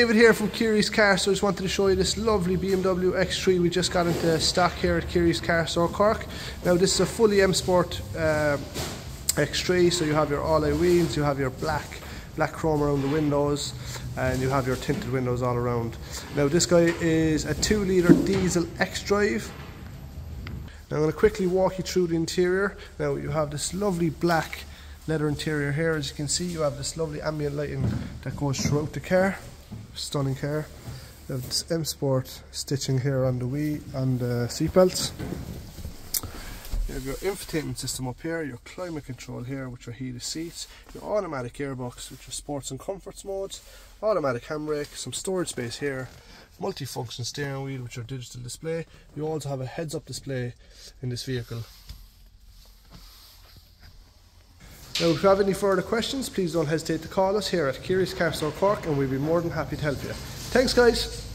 David here from Keary's Car Store. I just wanted to show you this lovely BMW X3 we just got into stock here at Keary's Car Store Cork. Now this is a fully M Sport uh, X3 so you have your all wheels, you have your black black chrome around the windows and you have your tinted windows all around. Now this guy is a 2 litre diesel X-Drive. Now I'm going to quickly walk you through the interior. Now you have this lovely black leather interior here as you can see you have this lovely ambient lighting that goes throughout the car stunning car. You have this M Sport stitching here on the wheel and the seatbelts. You have your infotainment system up here, your climate control here with your heated seats, your automatic airbox with your sports and comforts modes, automatic handbrake, some storage space here, multifunction steering wheel with your digital display. You also have a heads-up display in this vehicle. Now, if you have any further questions, please don't hesitate to call us here at Car Store Cork and we'll be more than happy to help you. Thanks, guys.